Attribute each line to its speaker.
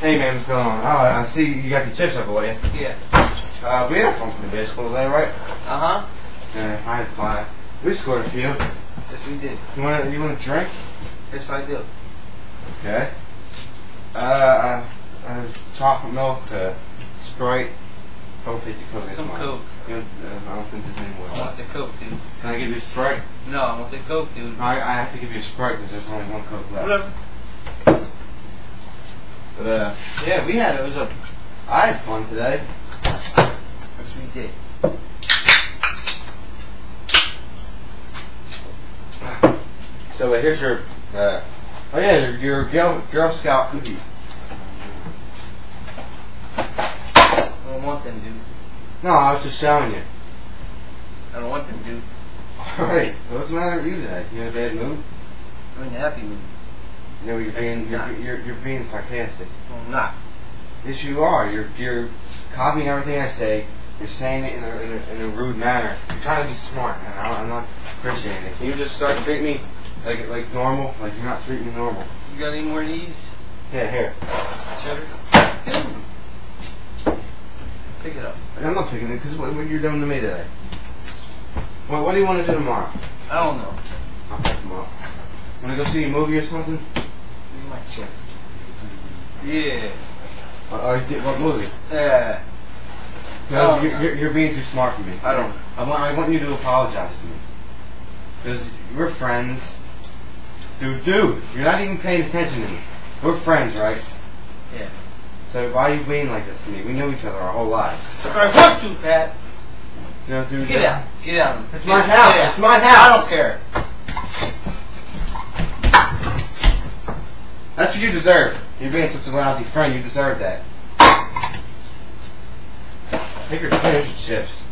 Speaker 1: Hey man, what's going on? Oh, I see you got the chips up away.
Speaker 2: Yeah.
Speaker 1: Uh, we had fun from the baseball today, right?
Speaker 2: Uh huh.
Speaker 1: Yeah, I had fun. We scored a few.
Speaker 2: Yes, we did.
Speaker 1: You want you want to drink?
Speaker 2: Yes, I do.
Speaker 1: Okay. Uh, uh, uh chocolate milk, uh, Sprite. Don't take the Coke.
Speaker 2: Some
Speaker 1: mine.
Speaker 2: Coke.
Speaker 1: You know, uh, I don't think there's any more.
Speaker 2: I want the Coke, dude.
Speaker 1: Can I give you a Sprite?
Speaker 2: No, I want the Coke, dude.
Speaker 1: I, I have to give you a Sprite because there's only one Coke left.
Speaker 2: Whatever.
Speaker 1: But uh, yeah, we had it was a. I had fun today.
Speaker 2: Yes, we did.
Speaker 1: So uh, here's your. Uh, oh yeah, your, your Girl, Girl Scout cookies.
Speaker 2: I don't want them, dude.
Speaker 1: No, I was just showing you.
Speaker 2: I don't want them, dude.
Speaker 1: Alright, so what's the matter with you today? You in a bad mood?
Speaker 2: I'm in a happy mood.
Speaker 1: You know, you're being you're, you're, you're being sarcastic.
Speaker 2: No, I'm not.
Speaker 1: Yes, you are. You're you're copying everything I say. You're saying it in a, in a, in a rude manner. You're trying to be smart, and I, I'm not appreciating it. Can you just start treating me like like normal? Like you're not treating me normal.
Speaker 2: You got any more of these?
Speaker 1: Yeah, here.
Speaker 2: Cheddar? Pick it up.
Speaker 1: I'm not picking it because what, what you're doing to me today. Well, what do you want to do tomorrow?
Speaker 2: I don't know.
Speaker 1: I'll pick them up. Want to go see a movie or something?
Speaker 2: Give me my check. Yeah.
Speaker 1: Uh, uh, di- what movie?
Speaker 2: Yeah.
Speaker 1: No,
Speaker 2: Oh,
Speaker 1: you're,
Speaker 2: no.
Speaker 1: you're, you're being too smart for me.
Speaker 2: I don't.
Speaker 1: I want, I want you to apologize to me. Because we're friends. Dude, dude, you're not even paying attention to me. We're friends, right?
Speaker 2: Yeah.
Speaker 1: So why are you being like this to me? We know each other our whole lives.
Speaker 2: If I want to, Pat,
Speaker 1: know, dude.
Speaker 2: get out. Get out.
Speaker 1: It's
Speaker 2: Get
Speaker 1: my
Speaker 2: out.
Speaker 1: house. It's my house.
Speaker 2: I don't care.
Speaker 1: What you deserve. You're being such a lousy friend. You deserve that. Take your chips.